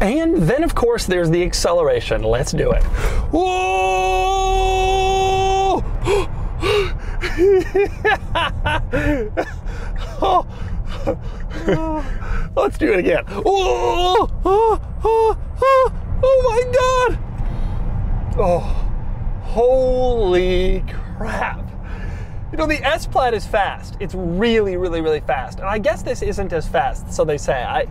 And then, of course, there's the acceleration. Let's do it. Whoa! Let's do it again. Oh, my God! Oh, holy crap. You know, the S Plaid is fast. It's really, really, really fast. And I guess this isn't as fast, so they say. I,